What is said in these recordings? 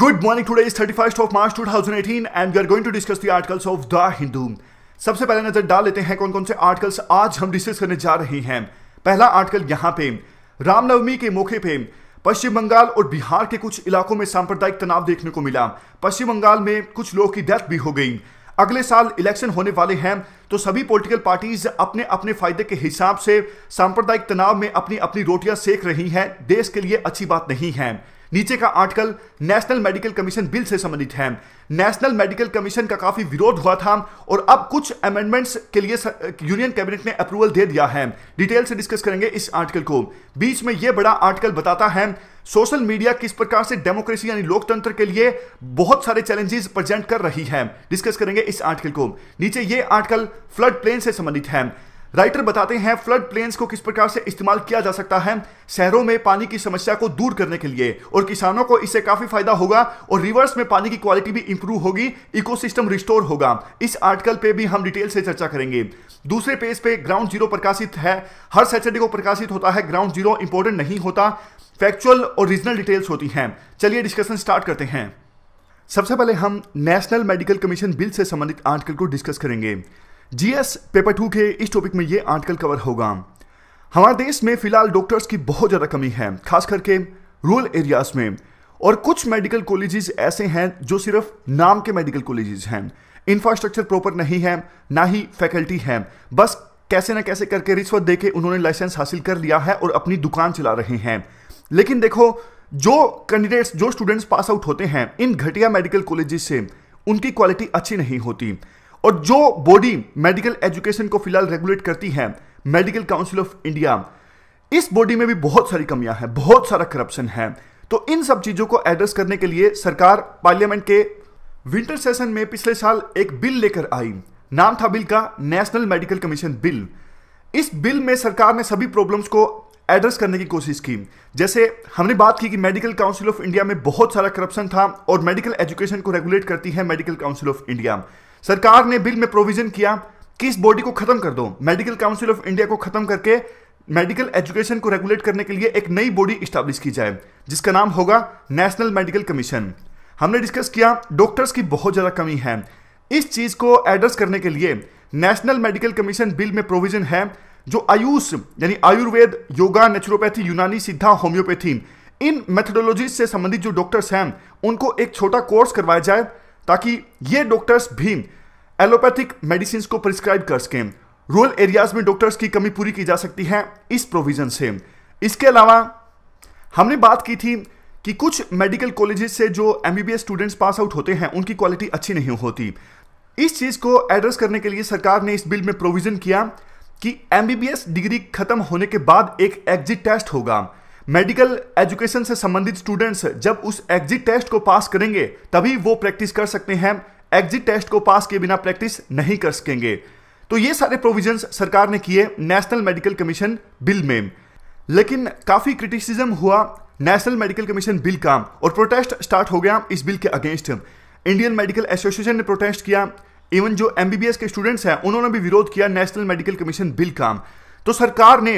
Good morning. Today is 31st of March 2018 and we are going to discuss the articles of The Hindu. सबसे पहले नज़र डाल लेते हैं कौन कौन से आर्टिकल्स आज हम डिस्कस करने जा रहे हैं पहला आर्टिकल यहाँ पे, रामनवमी के मौके पे, पश्चिम बंगाल और बिहार के कुछ इलाकों में सांप्रदायिक तनाव देखने को मिला पश्चिम बंगाल में कुछ लोगों की डेथ भी हो गई अगले साल इलेक्शन होने वाले हैं तो सभी पॉलिटिकल पार्टीज़ अपने अपने फ़ायदे के हिसाब से सांप्रदायिक तनाव में अपनी अपनी रोटियाँ सेक रही हैं। देश के लिए अच्छी बात नहीं है। नीचे का article national medical commission bill से संबंधित है। नेशनल मेडिकल कमीशन का काफ़ी विरोध हुआ था और अब कुछ अमेंडमेंट्स के लिए यूनियन कैबिनेट ने अप्रूवल दे दिया है। डिटेल से डिस्कस करेंगे इस आर्टिकल को। बीच में यह बड़ा आर्टिकल बताता है सोशल मीडिया किस प्रकार से डेमोक्रेसी यानी लोकतंत्र के लिए बहुत सारे चैलेंजेस प्रेजेंट कर रही है डिस्कस करेंगे इस आर्टिकल को। नीचे ये आर्टिकल फ्लड प्लेन से संबंधित है। राइटर बताते हैं फ्लड प्लेन्स को किस प्रकार से इस्तेमाल किया जा सकता है शहरों में पानी की समस्या को दूर करने के लिए, और किसानों को इससे काफ़ी फ़ायदा होगा, और रिवर्स में पानी की क्वालिटी भी इंप्रूव होगी इकोसिस्टम रिस्टोर होगा। इस आर्टिकल पे भी हम डिटेल से चर्चा करेंगे। दूसरे पेज पे ग्राउंड ज़ीरो प्रकाशित है। हर सैटरडे को प्रकाशित होता है। ग्राउंड ज़ीरो इंपॉर्टेंट नहीं होता। फैक्चुअल और रीजनल डिटेल्स होती हैं। चलिए डिस्कशन स्टार्ट करते हैं। सबसे पहले हम नेशनल मेडिकल कमीशन बिल से संबंधित आर्टिकल को डिस्कस करेंगे। जीएस पेपर टू के इस टॉपिक में ये आर्टिकल कवर होगा। हमारे देश में फ़िलहाल डॉक्टर्स की बहुत ज़्यादा कमी है, खास करके रूरल एरियाज़ में। और कुछ मेडिकल कॉलेजेस ऐसे हैं जो सिर्फ़ नाम के मेडिकल कॉलेजेस हैं। इंफ्रास्ट्रक्चर प्रॉपर नहीं है, ना ही फैकल्टी है। बस कैसे ना कैसे करके रिश्वत देके उन्होंने लाइसेंस हासिल कर लिया है और अपनी दुकान चला रहे हैं। लेकिन देखो, जो कैंडिडेट्स जो स्टूडेंट्स पास आउट होते हैं, इन घटिया मेडिकल कॉलेजेस से उनकी क्वालिटी अच्छी नहीं होती। और जो बॉडी मेडिकल एजुकेशन को फ़िलहाल रेगुलेट करती है मेडिकल काउंसिल ऑफ़ इंडिया इस बॉडी में भी बहुत सारी कमियाँ हैं, बहुत सारा करप्शन है। तो इन सब चीज़ों को एड्रेस करने के लिए सरकार पार्लियामेंट के विंटर सेशन में पिछले साल एक बिल लेकर आई। नाम था बिल का नेशनल मेडिकल कमीशन बिल इस बिल में सरकार ने सभी प्रॉब्लम्स को एड्रेस करने की कोशिश की। जैसे हमने बात की कि मेडिकल काउंसिल ऑफ़ इंडिया में बहुत सारा करप्शन था और मेडिकल एजुकेशन को रेगुलेट करती है मेडिकल काउंसिल ऑफ़ इंडिया सरकार ने बिल में प्रोविज़न किया कि इस बॉडी को खत्म कर दो। मेडिकल काउंसिल ऑफ़ इंडिया को खत्म करके मेडिकल एजुकेशन को रेगुलेट करने के लिए एक नई बॉडी स्टैब्लिश की जाए, जिसका नाम होगा नेशनल मेडिकल कमीशन हमने डिस्कस किया डॉक्टर्स की बहुत ज़्यादा कमी है। इस चीज़ को एड्रेस करने के लिए नेशनल मेडिकल कमीशन बिल में प्रोविज़न है। जो आयुष, यानी आयुर्वेद, योगा नेचुरोपैथी यूनानी सिद्धा होम्योपैथी इन मेथडोलॉजी से संबंधित जो डॉक्टर्स हैं, उनको एक छोटा कोर्स करवाया जाए ताकि ये डॉक्टर्स भी एलोपैथिक मेडिसिन को प्रिस्क्राइब कर सकें। रूरल एरियाज़ में डॉक्टर्स की कमी पूरी की जा सकती है इस प्रोविज़न से। इसके अलावा हमने बात की थी कि कुछ मेडिकल कॉलेजेस से जो एमबीबीएस स्टूडेंट्स पास आउट होते हैं, उनकी क्वालिटी अच्छी नहीं होती। इस चीज़ को एड्रेस करने के लिए सरकार ने इस बिल में प्रोविज़न किया। कि एमबीबीएस डिग्री खत्म होने के बाद एक एग्जिट टेस्ट होगा। मेडिकल एजुकेशन से संबंधित स्टूडेंट्स जब उस एग्जिट टेस्ट को पास करेंगे, तभी वो प्रैक्टिस कर सकते हैं। एग्जिट टेस्ट को पास किए बिना प्रैक्टिस नहीं कर सकेंगे। तो ये सारे प्रोविजंस सरकार ने किए नेशनल मेडिकल कमीशन बिल में। लेकिन काफ़ी क्रिटिसिज्म हुआ नेशनल मेडिकल कमीशन बिल का और प्रोटेस्ट स्टार्ट हो गया इस बिल के अगेंस्ट इंडियन मेडिकल एसोसिएशन ने प्रोटेस्ट किया। इवन जो एमबीबीएस के स्टूडेंट्स हैं, उन्होंने भी विरोध किया नेशनल मेडिकल कमीशन बिल का। तो सरकार ने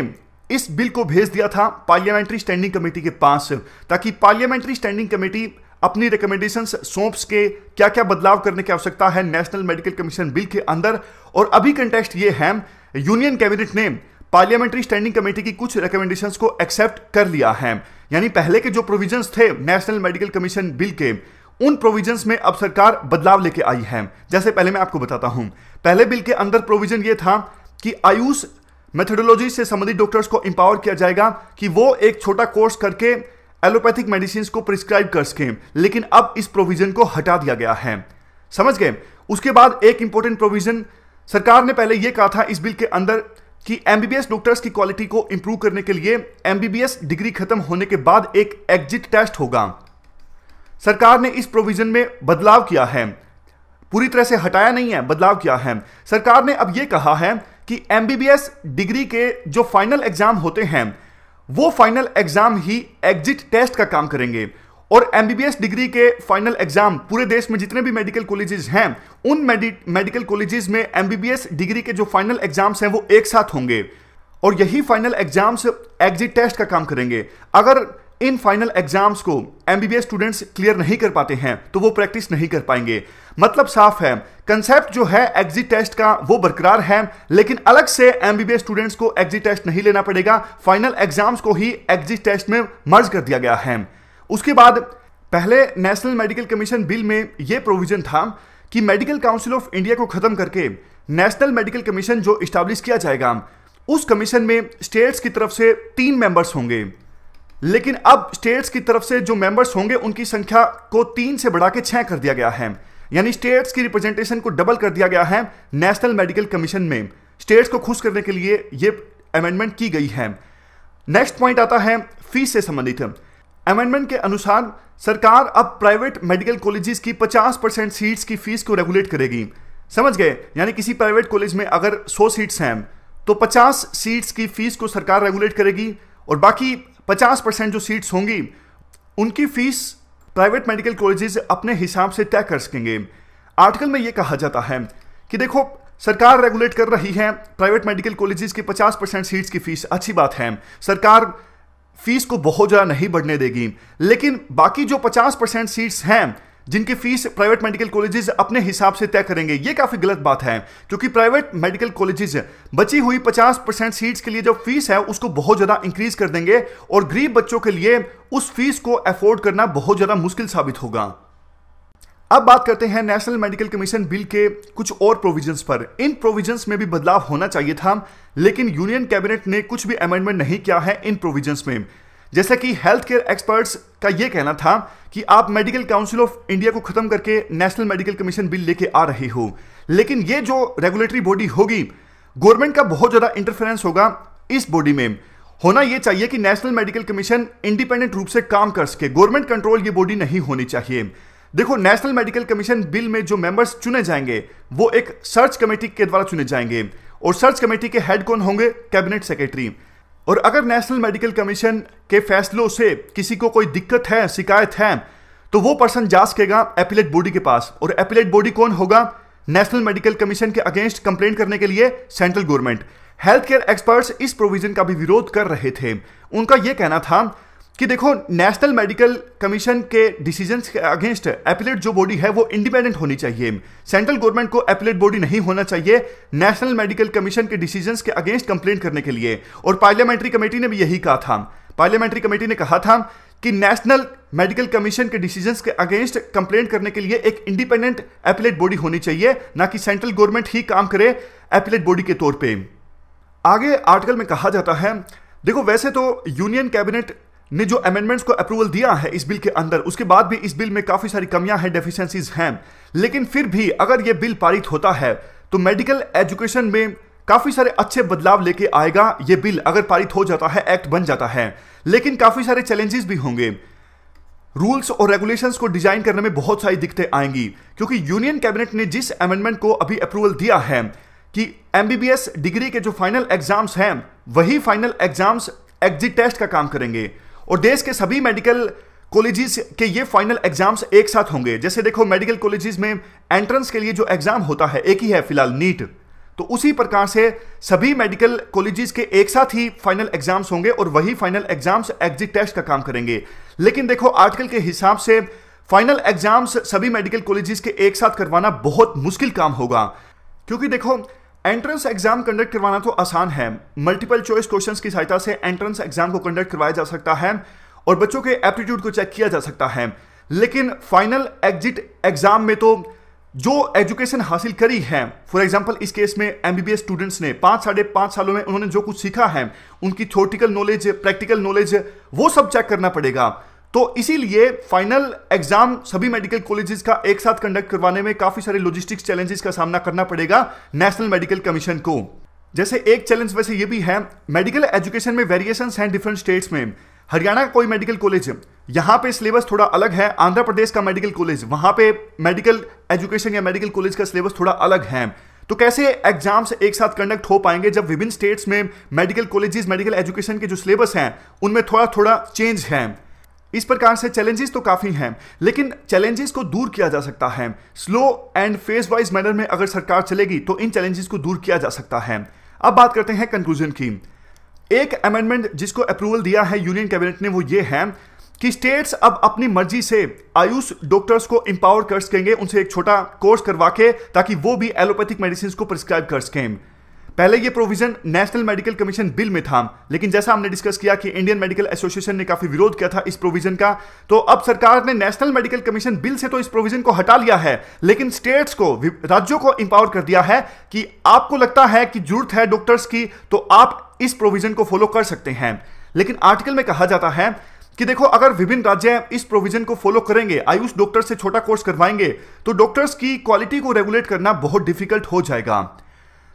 इस बिल को भेज दिया था पार्लियामेंट्री स्टैंडिंग कमेटी के पास, ताकि पार्लियामेंट्री स्टैंडिंग कमेटी अपनी रिकमेंडेशन सौंप के क्या क्या बदलाव करने की आवश्यकता है नेशनल मेडिकल कमीशन बिल के अंदर। और अभी कंटेस्ट ये है यूनियन कैबिनेट ने पार्लियामेंट्री स्टैंडिंग कमेटी की कुछ रिकमेंडेशंस को एक्सेप्ट कर लिया है। यानी पहले के जो प्रोविजंस थे नेशनल मेडिकल कमीशन बिल के उन प्रोविजंस में अब सरकार बदलाव लेके आई है। जैसे पहले मैं आपको बताता हूँ। पहले बिल के अंदर प्रोविज़न ये था कि आयुष मेथोडोलॉजी से संबंधित डॉक्टर्स को इंपावर किया जाएगा कि वो एक छोटा कोर्स करके एलोपैथिक मेडिसिन को प्रिस्क्राइब कर सकें। लेकिन अब इस प्रोविज़न को हटा दिया गया है। समझ गए? उसके बाद एक इंपॉर्टेंट प्रोविज़न सरकार ने पहले यह कहा था इस बिल के अंदर कि एमबीबीएस डॉक्टर्स की क्वालिटी को इंप्रूव करने के लिए एमबीबीएस डिग्री खत्म होने के बाद एक एग्जिट टेस्ट होगा। सरकार ने इस प्रोविज़न में बदलाव किया है। पूरी तरह से हटाया नहीं है, बदलाव किया है। सरकार ने अब यह कहा है कि एमबीबीएस डिग्री के जो फाइनल एग्ज़ाम होते हैं, वो फाइनल एग्ज़ाम ही एग्जिट टेस्ट का काम करेंगे। और एमबीबीएस डिग्री के फाइनल एग्ज़ाम पूरे देश में जितने भी मेडिकल कॉलेजेस हैं, उन मेडिकल कॉलेजेस में एमबीबीएस डिग्री के जो फाइनल एग्ज़ाम्स हैं, वो एक साथ होंगे। और यही फाइनल एग्ज़ाम्स एग्जिट टेस्ट का काम करेंगे। अगर इन फाइनल एग्ज़ाम्स को एमबीबीएस स्टूडेंट्स क्लियर नहीं कर पाते हैं तो वो प्रैक्टिस नहीं कर पाएँगे। मतलब साफ़ है कंसेप्ट जो है एग्जिट टेस्ट का वो बरकरार है, लेकिन अलग से एमबीबीएस स्टूडेंट्स को एग्जिट टेस्ट नहीं लेना पड़ेगा फाइनल एग्ज़ाम्स को ही एग्जिट टेस्ट में मर्ज कर दिया गया है। उसके बाद, पहले नेशनल मेडिकल कमीशन बिल में यह प्रोविज़न था कि मेडिकल काउंसिल ऑफ़ इंडिया को खत्म करके नेशनल मेडिकल कमीशन जो स्टैब्लिश किया जाएगा, उस कमीशन में स्टेट्स की तरफ़ से तीन मेंबर्स होंगे। लेकिन अब स्टेट्स की तरफ़ से जो मेंबर्स होंगे, उनकी संख्या को तीन से बढ़ा के छह कर दिया गया है। यानी स्टेट्स की रिप्रेजेंटेशन को डबल कर दिया गया है नेशनल मेडिकल कमीशन में। स्टेट्स को खुश करने के लिए यह अमेंडमेंट की गई है। नेक्स्ट पॉइंट आता है फ़ीस से संबंधित। अमेंडमेंट के अनुसार सरकार अब प्राइवेट मेडिकल कॉलेजेस की 50 परसेंट सीट्स की फ़ीस को रेगुलेट करेगी। समझ गए? यानी किसी प्राइवेट कॉलेज में अगर 100 सीट्स हैं तो 50 सीट्स की फ़ीस को सरकार रेगुलेट करेगी और बाकी 50 परसेंट जो सीट्स होंगी, उनकी फ़ीस प्राइवेट मेडिकल कॉलेजेस अपने हिसाब से तय कर सकेंगे। आर्टिकल में यह कहा जाता है कि देखो, सरकार रेगुलेट कर रही है प्राइवेट मेडिकल कॉलेजेस की 50 परसेंट सीट्स की फ़ीस अच्छी बात है। सरकार फ़ीस को बहुत ज़्यादा नहीं बढ़ने देगी, लेकिन बाकी जो 50 परसेंट सीट्स हैं जिनकी फ़ीस प्राइवेट मेडिकल कॉलेजेस अपने हिसाब से तय करेंगे। ये काफ़ी गलत बात है, क्योंकि प्राइवेट मेडिकल कॉलेजेस बची हुई 50 परसेंट सीट्स के लिए जो फ़ीस है, उसको बहुत ज़्यादा इंक्रीज कर देंगे और गरीब बच्चों के लिए उस फ़ीस को अफोर्ड करना बहुत ज़्यादा मुश्किल साबित होगा। अब बात करते हैं नेशनल मेडिकल कमीशन बिल के कुछ और प्रोविजंस पर। इन प्रोविजंस में भी बदलाव होना चाहिए था, लेकिन यूनियन कैबिनेट ने कुछ भी अमेंडमेंट नहीं किया है इन प्रोविजंस में। जैसा कि हेल्थ केयर एक्सपर्ट्स का यह कहना था कि आप मेडिकल काउंसिल ऑफ़ इंडिया को खत्म करके नेशनल मेडिकल कमीशन बिल लेके आ रहे हो। लेकिन ये जो रेगुलेटरी बॉडी होगी गवर्नमेंट का बहुत ज़्यादा इंटरफेरेंस होगा इस बॉडी में। होना यह चाहिए कि नेशनल मेडिकल कमीशन इंडिपेंडेंट रूप से काम कर सके। गवर्नमेंट कंट्रोल ये बॉडी नहीं होनी चाहिए। देखो नेशनल मेडिकल कमीशन बिल में जो मेंबर्स चुने जाएँगे, वो एक सर्च कमेटी के द्वारा चुने जाएँगे। और सर्च कमेटी के हेड कौन होंगे? कैबिनेट सेक्रेटरी और अगर नेशनल मेडिकल कमीशन के फैसलों से किसी को कोई दिक्कत है, शिकायत है तो वो पर्सन जा सकेगा एपिलेट बॉडी के पास। और एपिलेट बॉडी कौन होगा? नेशनल मेडिकल कमीशन के अगेंस्ट कंप्लेंट करने के लिए central government health care experts इस प्रोविज़न का भी विरोध कर रहे थे। उनका यह कहना था कि देखो नेशनल मेडिकल कमीशन के डिसीजंस के अगेंस्ट एपिलेट जो बॉडी है, वो इंडिपेंडेंट होनी चाहिए। सेंट्रल गवर्नमेंट को एपिलेट बॉडी नहीं होना चाहिए नेशनल मेडिकल कमीशन के डिसीजंस के अगेंस्ट कंप्लेंट करने के लिए। और पार्लियामेंट्री कमेटी ने भी यही कहा था। पार्लियामेंट्री कमेटी ने कहा था कि नेशनल मेडिकल कमीशन के डिसीजंस के अगेंस्ट कंप्लेंट करने के लिए एक इंडिपेंडेंट एपिलेट बॉडी होनी चाहिए, ना कि सेंट्रल गवर्नमेंट ही काम करे एपिलेट बॉडी के तौर पे। आगे आर्टिकल में कहा जाता है, देखो, वैसे तो यूनियन कैबिनेट ने जो अमेंडमेंट्स को अप्रूवल दिया है इस बिल के अंदर, उसके बाद भी इस बिल में काफ़ी सारी कमियाँ हैं डेफिशिएंसीज हैं। लेकिन फिर भी अगर यह बिल पारित होता है तो मेडिकल एजुकेशन में काफ़ी सारे अच्छे बदलाव लेके आएगा ये बिल अगर पारित हो जाता है एक्ट बन जाता है। लेकिन काफ़ी सारे चैलेंजेस भी होंगे। रूल्स और रेगुलेशंस को डिज़ाइन करने में बहुत सारी दिक्कतें आएँगी, क्योंकि यूनियन कैबिनेट ने जिस अमेंडमेंट को अभी अप्रूवल दिया है, कि एमबीबीएस डिग्री के जो फाइनल एग्ज़ाम्स हैं, वही फाइनल एग्ज़ाम्स एग्जिट टेस्ट का काम करेंगे। और देश के सभी मेडिकल कॉलेजेस के ये फाइनल एग्ज़ाम्स एक साथ होंगे। जैसे देखो मेडिकल कॉलेजेस में एंट्रेंस के लिए जो एग्ज़ाम होता है, एक ही है फ़िलहाल नीट तो उसी प्रकार से सभी मेडिकल कॉलेजेस के एक साथ ही फाइनल एग्ज़ाम्स होंगे और वही फाइनल एग्ज़ाम्स एग्जिट टेस्ट का काम करेंगे। लेकिन देखो आर्टिकल के हिसाब से फाइनल एग्ज़ाम्स सभी मेडिकल कॉलेजेस के एक साथ करवाना बहुत मुश्किल काम होगा। क्योंकि देखो एंट्रेंस एग्ज़ाम कंडक्ट करवाना तो आसान है। मल्टीपल चॉइस क्वेश्चंस की सहायता से एंट्रेंस एग्ज़ाम को कंडक्ट करवाया जा सकता है और बच्चों के एप्टीट्यूड को चेक किया जा सकता है। लेकिन फाइनल एग्जिट एग्ज़ाम में तो जो एजुकेशन हासिल करी है फॉर एग्ज़ाम्पल इस केस में एमबीबीएस स्टूडेंट्स ने पाँच साढ़े पाँच सालों में उन्होंने जो कुछ सीखा है, उनकी थ्योटिकल नॉलेज प्रैक्टिकल नॉलेज वो सब चेक करना पड़ेगा। तो इसीलिए फाइनल एग्ज़ाम सभी मेडिकल कॉलेजेस का एक साथ कंडक्ट करवाने में काफ़ी सारे लॉजिस्टिक्स चैलेंजेस का सामना करना पड़ेगा नेशनल मेडिकल कमीशन को। जैसे एक चैलेंज वैसे ये भी है मेडिकल एजुकेशन में वेरिएशंस हैं डिफरेंट स्टेट्स में। हरियाणा का कोई मेडिकल कॉलेज यहाँ पे सिलेबस थोड़ा अलग है। आंध्र प्रदेश का मेडिकल कॉलेज वहाँ पे मेडिकल एजुकेशन या मेडिकल कॉलेज का सिलेबस थोड़ा अलग है। तो कैसे एग्ज़ाम्स एक साथ कंडक्ट हो पाएँगे जब विभिन्न स्टेट्स में मेडिकल कॉलेजेस मेडिकल एजुकेशन के जो सिलेबस हैं, उनमें थोड़ा थोड़ा चेंज है? इस प्रकार से चैलेंजेस तो काफ़ी हैं, लेकिन चैलेंजेस को दूर किया जा सकता है। Slow and phase wise manner में अगर सरकार चलेगी तो इन चैलेंजेस को दूर किया जा सकता है। अब बात करते हैं कंक्लूजन की। एक अमेंडमेंट जिसको अप्रूवल दिया है यूनियन कैबिनेट ने, वो ये है कि स्टेट्स अब अपनी मर्ज़ी से आयुष डॉक्टर्स को इंपावर कर सकेंगे, उनसे एक छोटा कोर्स करवा के, ताकि वो भी एलोपैथिक मेडिसिन को प्रिस्क्राइब कर सकें। पहले ये provision national medical commission bill में था, लेकिन जैसा हमने डिस्कस किया कि इंडियन मेडिकल एसोसिएशन ने काफ़ी विरोध किया था इस प्रोविज़न का तो अब सरकार ने नेशनल मेडिकल कमीशन बिल से तो इस प्रोविज़न को हटा लिया है, लेकिन स्टेट्स को राज्यों को इंपावर कर दिया है कि आपको लगता है कि ज़रूरत है डॉक्टर्स की तो आप इस प्रोविज़न को फॉलो कर सकते हैं। लेकिन आर्टिकल में कहा जाता है कि देखो, अगर विभिन्न राज्य इस प्रोविज़न को फॉलो करेंगे, आयुष डॉक्टर से छोटा कोर्स करवाएँगे तो डॉक्टर्स की क्वालिटी को रेगुलेट करना बहुत डिफ़िकल्ट हो जाएगा।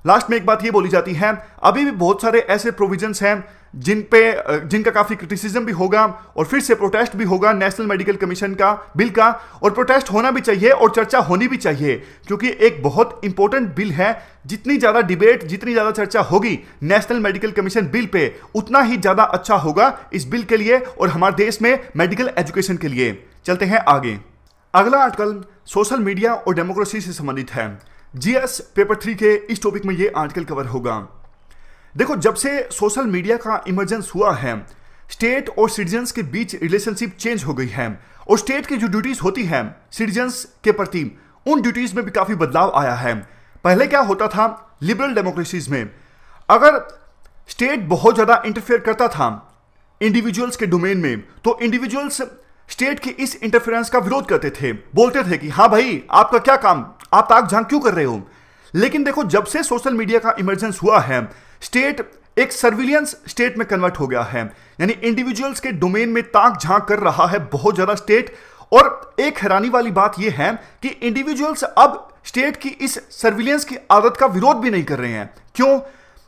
लास्ट में एक बात ये बोली जाती है, अभी भी बहुत सारे ऐसे प्रोविजंस हैं जिन पे जिनका काफ़ी क्रिटिसिज्म भी होगा और फिर से प्रोटेस्ट भी होगा नेशनल मेडिकल कमीशन का, बिल का, और प्रोटेस्ट होना भी चाहिए और चर्चा होनी भी चाहिए, क्योंकि एक बहुत इंपॉर्टेंट बिल है। जितनी ज़्यादा डिबेट जितनी ज़्यादा चर्चा होगी national medical commission bill pay, उतना ही ज़्यादा अच्छा होगा इस बिल के लिए और हमारे देश में मेडिकल एजुकेशन के लिए। चलते हैं आगे। अगला आर्टिकल सोशल मीडिया और डेमोक्रेसी से संबंधित है। जीएस पेपर थ्री के इस टॉपिक में ये आर्टिकल कवर होगा। देखो, जब से सोशल मीडिया का इमरजेंस हुआ है स्टेट और सिटीजन्स के बीच रिलेशनशिप चेंज हो गई है और स्टेट की जो ड्यूटीज़ होती हैं सिटीजन्स के प्रति, उन ड्यूटीज़ में भी काफ़ी बदलाव आया है। पहले क्या होता था लिबरल डेमोक्रेसीज में, अगर स्टेट बहुत ज़्यादा इंटरफेयर करता था इंडिविजुअल्स के डोमेन में तो इंडिविजुअल्स स्टेट की इस इंटरफेरेंस का विरोध करते थे। बोलते थे कि हाँ भाई, आपका क्या काम? आप ताक झाँक क्यों कर रहे हो? लेकिन देखो, जब से सोशल मीडिया का इमरजेंस हुआ है स्टेट एक सर्विलियंस स्टेट में कन्वर्ट हो गया है। यानी इंडिविजुअल्स के डोमेन में ताक झाँक कर रहा है बहुत ज़्यादा स्टेट और एक हैरानी वाली बात यह है कि इंडिविजुअल्स अब स्टेट की इस सर्विलियंस की आदत का विरोध भी नहीं कर रहे हैं। क्यों?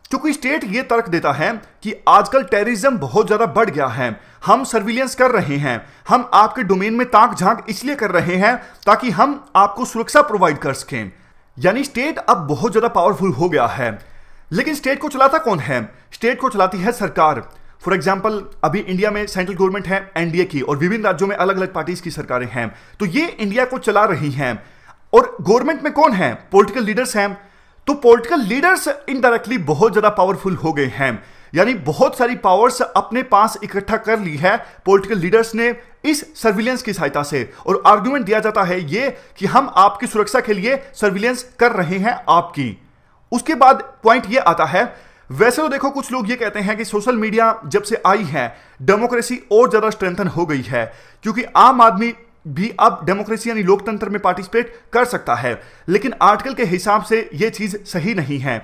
क्योंकि स्टेट ये तर्क देता है कि आजकल टेररिज्म बहुत ज़्यादा बढ़ गया है। हम सर्विलियंस कर रहे हैं। हम आपके डोमेन में ताक झाँक इसलिए कर रहे हैं ताकि हम आपको सुरक्षा प्रोवाइड कर सकें। यानी स्टेट अब बहुत ज़्यादा पावरफुल हो गया है। लेकिन स्टेट को चलाता कौन है? स्टेट को चलाती है सरकार। फॉर एग्ज़ाम्पल अभी इंडिया में सेंट्रल गवर्नमेंट है एनडीए की, और विभिन्न राज्यों में अलग अलग पार्टीज़ की सरकारें हैं। तो ये इंडिया को चला रही हैं। और गवर्नमेंट में कौन है? पॉलिटिकल लीडर्स हैं। तो पॉलिटिकल लीडर्स इनडायरेक्टली बहुत ज़्यादा पावरफुल हो गए हैं। यानी बहुत सारी पावर्स अपने पास इकट्ठा कर ली है। पॉलिटिकल लीडर्स ने इस सर्विलेंस की सहायता से। और आर्गुमेंट दिया जाता है ये कि हम आपकी सुरक्षा के लिए सर्विलेंस कर रहे हैं आपकी। उसके बाद पॉइंट ये आता है, वैसे तो देखो कुछ लोग ये कहते हैं कि सोशल मीडिया जब से आई है डेमोक्रेसी और ज़्यादा स्ट्रेंथन हो गई है। क्योंकि आम आदमी भी अब डेमोक्रेसी यानी लोकतंत्र में पार्टिसिपेट कर सकता है। लेकिन आर्टिकल के हिसाब से यह चीज़ सही नहीं है।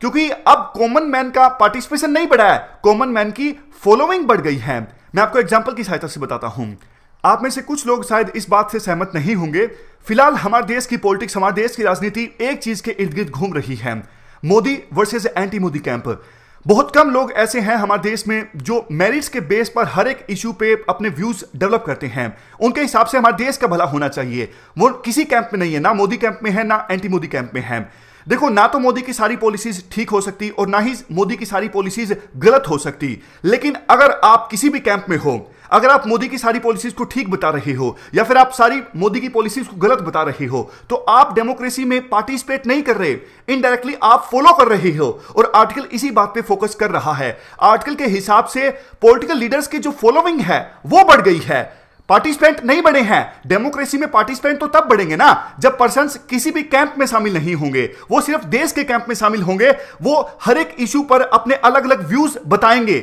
क्योंकि अब कॉमन मैन का पार्टिसिपेशन नहीं बढ़ा है। कॉमन मैन की फॉलोइंग बढ़ गई है। मैं आपको एग्ज़ाम्पल की सहायता से बताता हूँ। आप में से कुछ लोग शायद इस बात से सहमत नहीं होंगे। फ़िलहाल हमारे देश की पॉलिटिक्स हमारे देश की राजनीति एक चीज़ के इर्द गिर्द घूम रही है। Modi versus anti Modi camp बहुत कम लोग ऐसे हैं हमारे देश में जो मेरिट्स के बेस पर हर एक इशू पे अपने व्यूज़ डेवलप करते हैं। उनके हिसाब से हमारे देश का भला होना चाहिए। वो किसी कैंप में नहीं है, ना मोदी कैंप में है, ना एंटी मोदी कैंप में है। देखो, ना तो मोदी की सारी पॉलिसीज़ ठीक हो सकती और ना ही मोदी की सारी पॉलिसीज़ गलत हो सकती। लेकिन अगर आप किसी भी कैंप में हो, अगर आप मोदी की सारी पॉलिसीज़ को ठीक बता रहे हो, या फिर आप सारी मोदी की पॉलिसीज़ को गलत बता रहे हो तो आप डेमोक्रेसी में पार्टिसिपेट नहीं कर रहे। इनडायरेक्टली आप फॉलो कर रहे हो और आर्टिकल इसी बात पे फोकस कर रहा है। आर्टिकल के हिसाब से पॉलिटिकल लीडर्स की जो फॉलोइंग है, वो बढ़ गई है। पार्टिसिपेंट नहीं बने हैं। डेमोक्रेसी में पार्टिसिपेंट तो तब बढ़ेंगे ना, जब पर्सन किसी भी कैंप में शामिल नहीं होंगे। वो सिर्फ़ देश के कैंप में शामिल होंगे। वो हर एक इशू पर अपने अलग अलग व्यूज़ बताएँगे।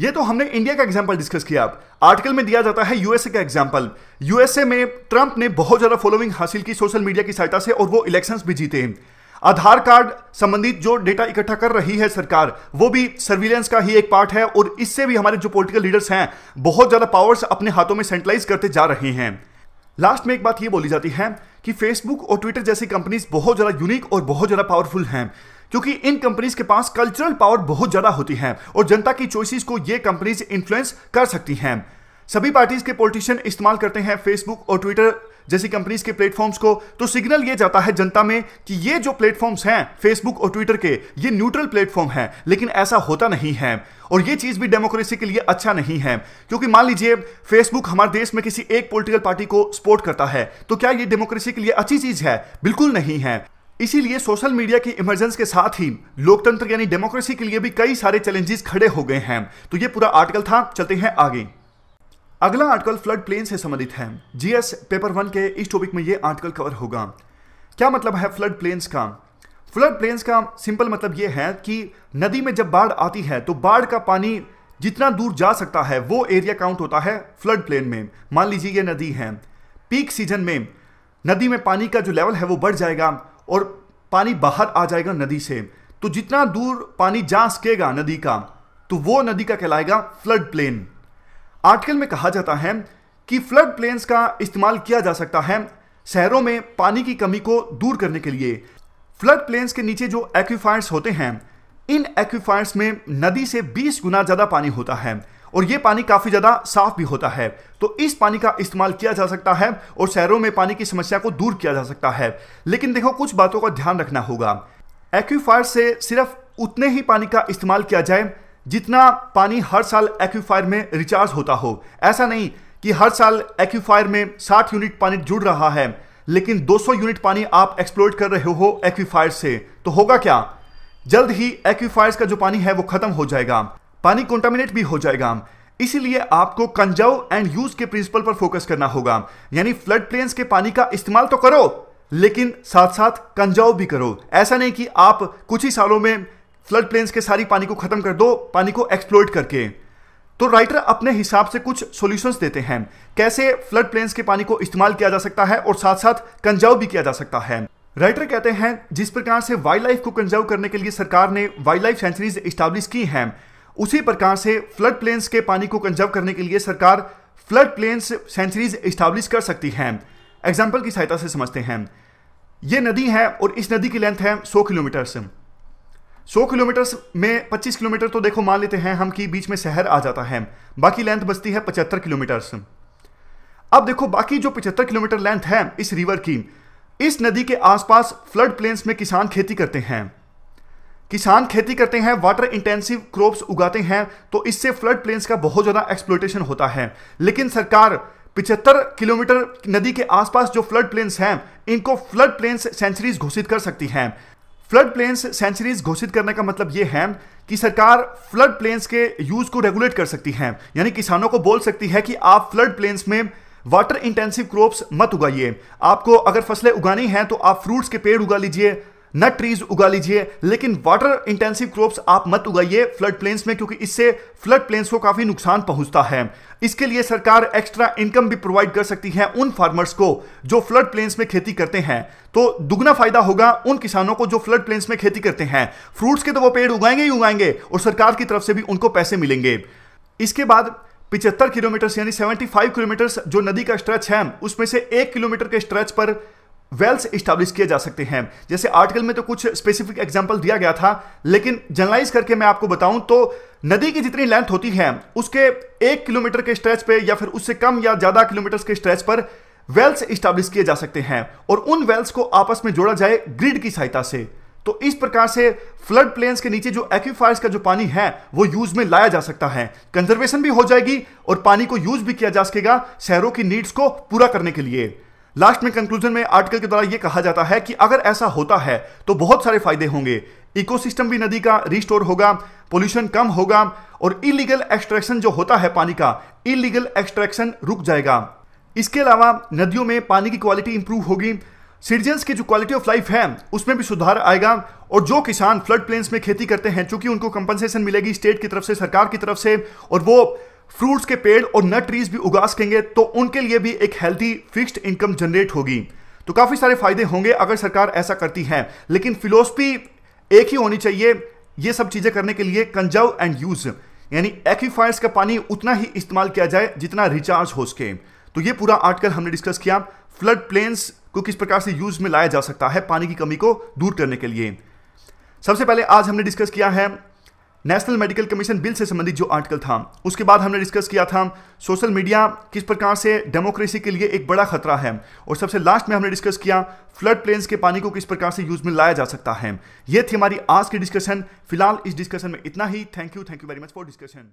ये तो हमने इंडिया का एग्ज़ाम्पल डिस्कस किया आर्टिकल में दिया जाता है यूएसए का एग्ज़ाम्पल यूएसए में ट्रंप ने बहुत ज़्यादा फॉलोइंग हासिल की सोशल मीडिया की सहायता से और वो इलेक्शंस भी जीते आधार कार्ड संबंधित जो डेटा इकट्ठा कर रही है सरकार, वो भी सर्विलेंस का ही एक पार्ट है और इससे भी हमारे जो पॉलिटिकल लीडर्स हैं, बहुत ज़्यादा पावर्स अपने हाथों में सेंट्रलाइज करते जा रहे हैं। लास्ट में एक बात ये बोली जाती है कि फेसबुक और ट्विटर जैसी कंपनीज़ बहुत ज़्यादा यूनिक और बहुत ज़्यादा पावरफुल हैं, क्योंकि इन कंपनीज़ के पास कल्चरल पावर बहुत ज़्यादा होती है और जनता की चॉइसेस को ये कंपनीज़ इन्फ्लुएंस कर सकती हैं। सभी पार्टीज़ के पॉलिटिशियन इस्तेमाल करते हैं फेसबुक और ट्विटर जैसी कंपनीज़ के प्लेटफॉर्म्स को तो सिग्नल ये जाता है जनता में कि ये जो प्लेटफॉर्म्स हैं फेसबुक और ट्विटर के, ये न्यूट्रल प्लेटफॉर्म है, लेकिन ऐसा होता नहीं है। और ये चीज़ भी डेमोक्रेसी के लिए अच्छा नहीं है, क्योंकि मान लीजिए फेसबुक हमारे देश में किसी एक पोलिटिकल पार्टी को सपोर्ट करता है तो क्या ये डेमोक्रेसी के लिए अच्छी चीज़ है? बिल्कुल नहीं है। इसीलिए सोशल मीडिया की इमरजेंस के साथ ही लोकतंत्र यानी डेमोक्रेसी के लिए भी कई सारे चैलेंजेस खड़े हो गए हैं। तो ये पूरा आर्टिकल था, चलते हैं आगे। अगला आर्टिकल फ्लड प्लेन से संबंधित है। जीएस पेपर वन के इस टॉपिक में यह आर्टिकल कवर होगा। क्या मतलब है फ्लड प्लेन्स का? फ्लड प्लेन्स का सिंपल मतलब यह है कि नदी में जब बाढ़ आती है तो बाढ़ का पानी जितना दूर जा सकता है, वो एरिया काउंट होता है फ्लड प्लेन में। मान लीजिए ये नदी है। पीक सीज़न में नदी में पानी का जो लेवल है, वो बढ़ जाएगा और पानी बाहर आ जाएगा नदी से। तो जितना दूर पानी जा सकेगा नदी का तो वो नदी का कहलाएगा फ्लड प्लेन आर्टिकल में कहा जाता है कि फ्लड प्लेन्स का इस्तेमाल किया जा सकता है शहरों में पानी की कमी को दूर करने के लिए। फ्लड प्लेन्स के नीचे जो एक्विफायर्स होते हैं, इन एक्विफायर्स में नदी से 20 गुना ज़्यादा पानी होता है और ये पानी काफ़ी ज़्यादा साफ़ भी होता है। तो इस पानी का इस्तेमाल किया जा सकता है और शहरों में पानी की समस्या को दूर किया जा सकता है। लेकिन देखो, कुछ बातों का ध्यान रखना होगा। एक्विफायर से सिर्फ़ उतने ही पानी का इस्तेमाल किया जाए जितना पानी हर साल एक्विफायर में रिचार्ज होता हो। ऐसा नहीं कि हर साल एक्विफायर में 60 यूनिट पानी जुड़ रहा है, लेकिन 200 यूनिट पानी आप एक्सप्लोर कर रहे हो एक्विफायर से। तो होगा क्या? जल्द ही एक्विफायर्स का जो पानी है वो खत्म हो जाएगा। पानी कॉन्टामिनेट भी हो जाएगा। इसीलिए आपको कंजाउ एंड यूज़ के प्रिंसिपल पर फोकस करना होगा। यानी फ्लड प्लेन्स के पानी का इस्तेमाल तो करो, लेकिन साथ साथ कंजाउ भी करो। ऐसा नहीं कि आप कुछ ही सालों में फ्लड प्लेन्स के सारी पानी को खत्म कर दो, पानी को एक्सप्लोइट करके। तो राइटर अपने हिसाब से कुछ सॉल्यूशंस देते हैं। कैसे फ्लड प्लेन्स के पानी को इस्तेमाल किया जा सकता है और साथ साथ कंजाउ भी किया जा सकता है। राइटर कहते हैं, जिस प्रकार से वाइल्ड लाइफ को कंजर्व करने के लिए सरकार ने वाइल्ड लाइफ सेंचुरीज स्टैब्लिश की हैं, उसी प्रकार से फ्लड प्लेन्स के पानी को कंजर्व करने के लिए सरकार फ्लड प्लेन्स सेंचुरीज स्टैब्लिश कर सकती है। एग्ज़ाम्पल की सहायता से समझते हैं। ये नदी है और इस नदी की लेंथ है 100 किलोमीटर 100 किलोमीटर में 25 किलोमीटर तो देखो मान लेते हैं हम कि बीच में शहर आ जाता है। बाकी लेंथ बचती है 75 किलोमीटर अब देखो बाकी जो 75 किलोमीटर लेंथ है इस रिवर की, इस नदी के आसपास फ्लड प्लेन्स में किसान खेती करते हैं। किसान खेती करते हैं वाटर इंटेंसिव क्रॉप्स उगाते हैं तो इससे फ्लड प्लेन्स का बहुत ज़्यादा एक्सप्लोटेशन होता है। लेकिन सरकार पिछहत्तर किलोमीटर नदी के आसपास जो फ्लड प्लेन्स हैं, इनको फ्लड प्लेन्स सेंचुरीज घोषित कर सकती हैं। फ्लड प्लेन्स सेंचुरीज घोषित करने का मतलब यह है कि सरकार फ्लड प्लेन्स के यूज़ को रेगुलेट कर सकती है। यानी किसानों को बोल सकती है कि आप फ्लड प्लेन्स में वाटर इंटेंसिव क्रॉप्स मत उगाइए। आपको अगर फ़सलें उगानी हैं तो आप फ्रूट्स के पेड़ उगा लीजिए। नट ट्रीज उगा लीजिए, लेकिन वाटर इंटेंसिव क्रॉप्स आप मत उगाइए फ्लड प्लेन्स में, क्योंकि इससे फ्लड प्लेन्स को काफ़ी नुकसान पहुँचता है। इसके लिए सरकार एक्स्ट्रा इनकम भी प्रोवाइड कर सकती है उन फार्मर्स को जो फ्लड प्लेन्स में खेती करते हैं। तो दुगना फ़ायदा होगा उन किसानों को जो फ्लड प्लेन्स में खेती करते हैं। फ्रूट्स के तो वो पेड़ उगाएँगे ही उगाएँगे, और सरकार की तरफ़ से भी उनको पैसे मिलेंगे। इसके बाद पिछहत्तर किलोमीटर यानी 75 किलोमीटर जो नदी का स्ट्रेच है, उसमें से एक किलोमीटर के स्ट्रेच पर वेल्स स्टैब्लिश किए जा सकते हैं। जैसे आर्टिकल में तो कुछ स्पेसिफिक एग्ज़ाम्पल दिया गया था, लेकिन जनरलाइज करके मैं आपको बताऊँ तो नदी की जितनी लेंथ होती है, उसके एक किलोमीटर के स्ट्रेच पे या फिर उससे कम या ज़्यादा किलोमीटर के स्ट्रेच पर वेल्स स्टैब्लिश किए जा सकते हैं और उन वेल्स को आपस में जोड़ा जाए ग्रिड की सहायता से। तो इस प्रकार से फ्लड प्लेन्स के नीचे जो एक्विफायर्स का जो पानी है, वो यूज़ में लाया जा सकता है। कंजर्वेशन भी हो जाएगी और पानी को यूज़ भी किया जा सकेगा शहरों की नीड्स को पूरा करने के लिए। लास्ट में कंक्लूजन में आर्टिकल के द्वारा यह कहा जाता है कि अगर ऐसा होता है तो बहुत सारे फ़ायदे होंगे। इकोसिस्टम भी नदी का रिस्टोर होगा पोल्यूशन कम होगा, और इलीगल एक्सट्रैक्शन जो होता है पानी का इलीगल एक्सट्रैक्शन रुक जाएगा। इसके अलावा नदियों में पानी की क्वालिटी इंप्रूव होगी। सिटीजन्स की जो क्वालिटी ऑफ़ लाइफ है, उसमें भी सुधार आएगा, और जो किसान फ्लड प्लेन्स में खेती करते हैं, चूँकि उनको कंपनसेशन मिलेगी स्टेट की तरफ़ से, सरकार की तरफ़ से, और वो फ्रूट्स के पेड़ और नट ट्रीज भी उगा सकेंगे तो उनके लिए भी एक हेल्थी फिक्स्ड इनकम जनरेट होगी। तो काफ़ी सारे फ़ायदे होंगे अगर सरकार ऐसा करती है, लेकिन फिलोसफी एक ही होनी चाहिए ये सब चीज़ें करने के लिए कंजर्व एंड यूज़ यानी एक्विफायर्स का पानी उतना ही इस्तेमाल किया जाए जितना रिचार्ज हो सके। तो ये पूरा आर्टिकल हमने डिस्कस किया फ्लड प्लेन्स को किस प्रकार से यूज़ में लाया जा सकता है पानी की कमी को दूर करने के लिए। सबसे पहले आज हमने डिस्कस किया है नेशनल मेडिकल कमीशन बिल से संबंधित जो आर्टिकल था, उसके बाद हमने डिस्कस किया था सोशल मीडिया किस प्रकार से डेमोक्रेसी के लिए एक बड़ा खतरा है, और सबसे लास्ट में हमने डिस्कस किया फ्लड प्लेन्स के पानी को किस प्रकार से यूज़ में लाया जा सकता है। ये थी हमारी आज की डिस्कशन फ़िलहाल इस डिस्कशन में इतना ही। Thank you thank you very much for discussion